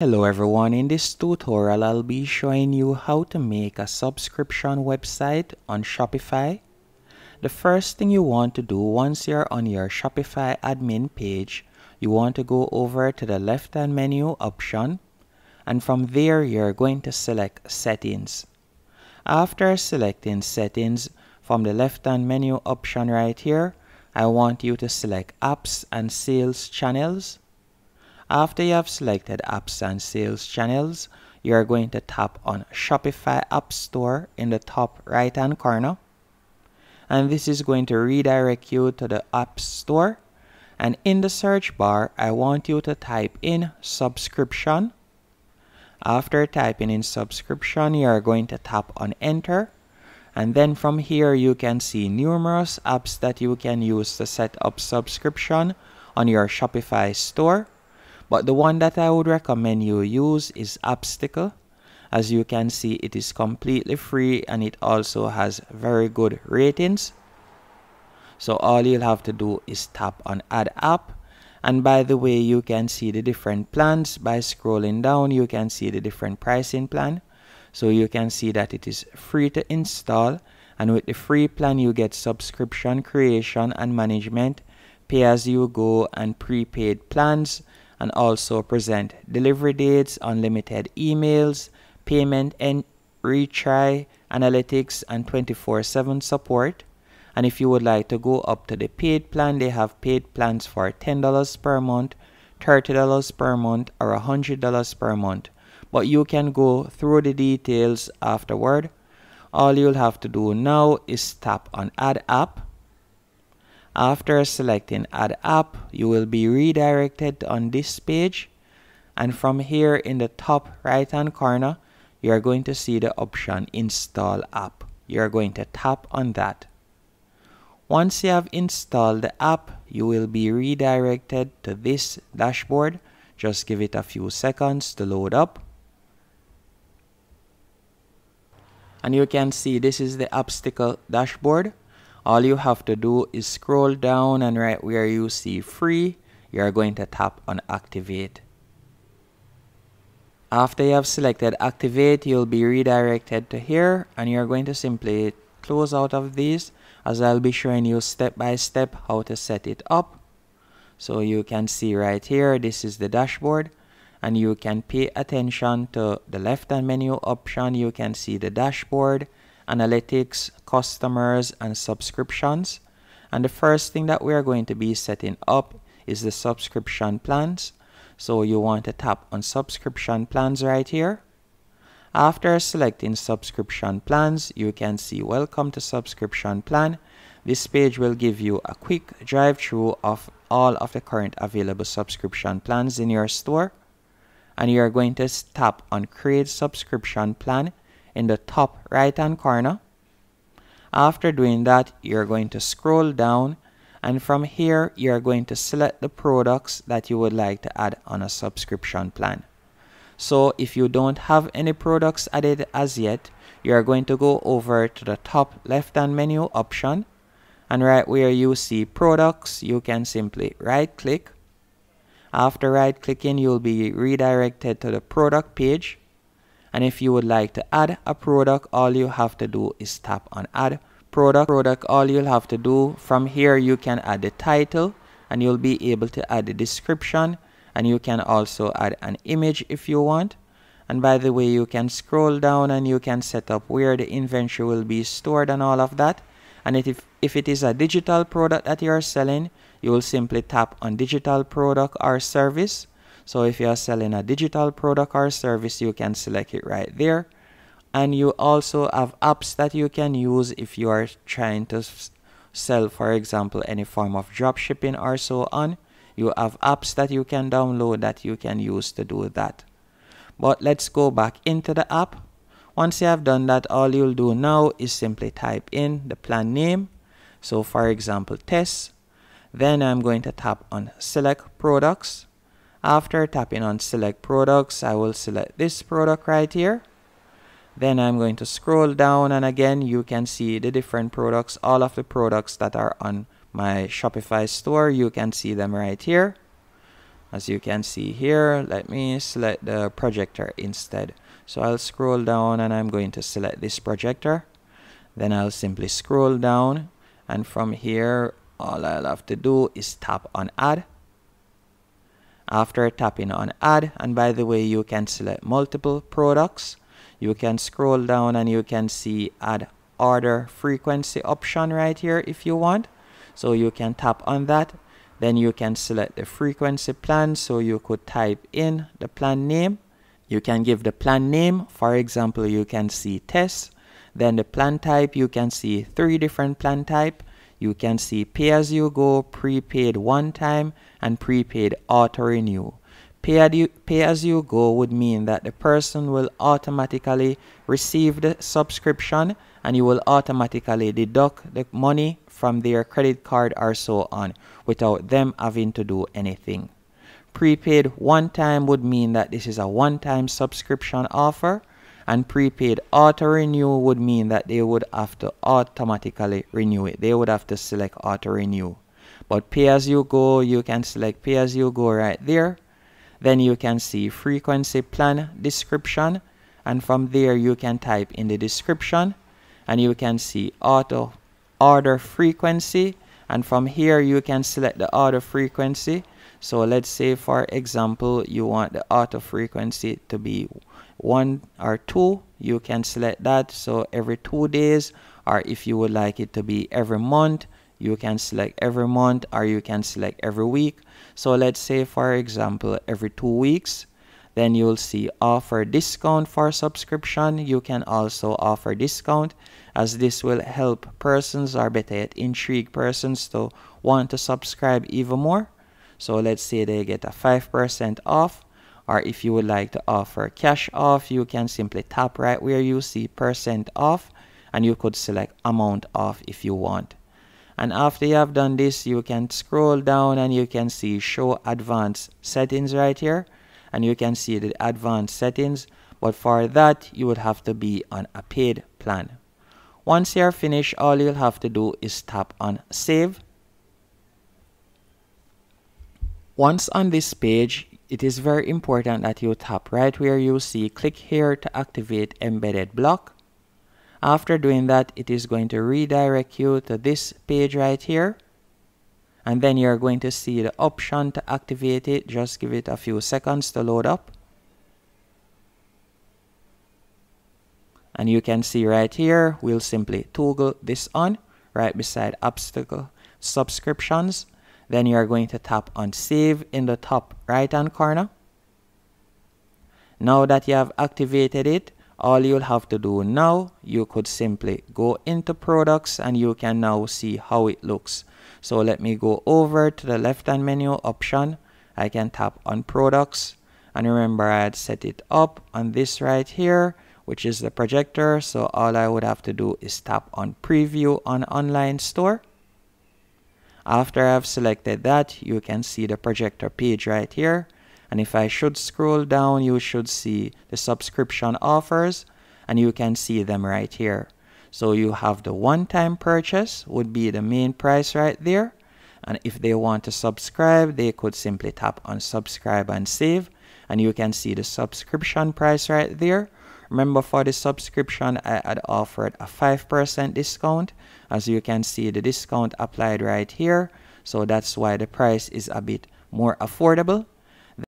Hello everyone, in this tutorial I'll be showing you how to make a subscription website on Shopify. The first thing you want to do once you're on your Shopify admin page, you want to go over to the left hand menu option and from there you're going to select settings. After selecting settings from the left hand menu option right here, I want you to select apps and sales channels after you have selected apps and sales channels, you are going to tap on Shopify App Store in the top right hand corner. And this is going to redirect you to the App Store. And in the search bar, I want you to type in subscription. After typing in subscription, you are going to tap on enter. And then from here, you can see numerous apps that you can use to set up subscription on your Shopify store. But the one that I would recommend you use is Appstle. As you can see, it is completely free and it also has very good ratings. So all you'll have to do is tap on add app. And by the way, you can see the different plans by scrolling down. You can see the different pricing plan. So you can see that it is free to install. And with the free plan, you get subscription creation and management, pay as you go and prepaid plans and also present delivery dates, unlimited emails, payment and retry, analytics, and 24 7 support. And if you would like to go up to the paid plan, they have paid plans for $10 per month, $30 per month, or $100 per month. But you can go through the details afterward. All you'll have to do now is tap on Add App after selecting Add App, you will be redirected on this page. And from here in the top right hand corner, you are going to see the option Install App. You are going to tap on that. Once you have installed the app, you will be redirected to this dashboard. Just give it a few seconds to load up. And you can see this is the Appstle dashboard all you have to do is scroll down and right where you see free you're going to tap on activate. After you have selected activate you'll be redirected to here and you're going to simply close out of these as I'll be showing you step by step how to set it up. So you can see right here this is the dashboard and you can pay attention to the left hand menu option. You can see the dashboard analytics, customers, and subscriptions. And the first thing that we are going to be setting up is the subscription plans. So you want to tap on subscription plans right here. After selecting subscription plans, you can see welcome to subscription plan. This page will give you a quick drive through of all of the current available subscription plans in your store. And you are going to tap on create subscription plan in the top right hand corner. After doing that, you're going to scroll down and from here, you're going to select the products that you would like to add on a subscription plan. So if you don't have any products added as yet, you're going to go over to the top left hand menu option and right where you see products, you can simply right click. After right clicking, you'll be redirected to the product page and if you would like to add a product all you have to do is tap on add product. Product all you'll have to do from here you can add the title and you'll be able to add the description and you can also add an image if you want. And by the way you can scroll down and you can set up where the inventory will be stored and all of that. And if, if it is a digital product that you're selling you will simply tap on digital product or service so if you are selling a digital product or service, you can select it right there. And you also have apps that you can use if you are trying to sell, for example, any form of drop shipping or so on. You have apps that you can download that you can use to do that. But let's go back into the app. Once you have done that, all you'll do now is simply type in the plan name. So for example, test. Then I'm going to tap on select products. After tapping on select products, I will select this product right here. Then I'm going to scroll down and again you can see the different products, all of the products that are on my Shopify store. You can see them right here. as you can see here let me select the projector instead so I'll scroll down and I'm going to select this projector then I'll simply scroll down and from here all I'll have to do is tap on add after tapping on add and by the way you can select multiple products. You can scroll down and you can see add order frequency option right here if you want. So you can tap on that. Then you can select the frequency plan. So you could type in the plan name. You can give the plan name. For example you can see test. Then the plan type you can see three different plan type you can see pay as you go prepaid one time and prepaid auto renew pay pay as you go would mean that the person will automatically receive the subscription and you will automatically deduct the money from their credit card or so on without them having to do anything. Prepaid one time would mean that this is a one time subscription offer, and prepaid auto renew would mean that they would have to automatically renew it. They would have to select auto renew. But pay as you go, you can select pay as you go right there. Then you can see frequency plan description, and from there you can type in the description and you can see auto order frequency and from here you can select the order frequency so let's say for example you want the auto frequency to be one or two you can select that. So every two days or if you would like it to be every month you can select every month or you can select every week. So let's say for example every two weeks then you'll see offer discount for subscription. You can also offer discount as this will help persons or better yet intrigue persons to want to subscribe even more. So let's say they get a 5% off or if you would like to offer cash off you can simply tap right where you see percent off and you could select amount off if you want. And after you have done this you can scroll down and you can see show advanced settings right here. And you can see the advanced settings but for that you would have to be on a paid plan. Once you're finished all you'll have to do is tap on save. Once on this page it is very important that you tap right where you see click here to activate embedded block. After doing that it is going to redirect you to this page right here. And then you're going to see the option to activate it. Just give it a few seconds to load up. And you can see right here we'll simply toggle this on right beside Appstle subscriptions then you're going to tap on save in the top right hand corner now that you have activated it all you'll have to do now you could simply go into products and you can now see how it looks so let me go over to the left hand menu option. I can tap on products and remember I had set it up on this right here which is the projector so all I would have to do is tap on preview on online store. After I've selected that you can see the projector page right here and if I should scroll down you should see the subscription offers and you can see them right here. So you have the one-time purchase would be the main price right there. And if they want to subscribe, they could simply tap on subscribe and save. And you can see the subscription price right there. Remember for the subscription, I had offered a 5% discount. As you can see, the discount applied right here. So that's why the price is a bit more affordable.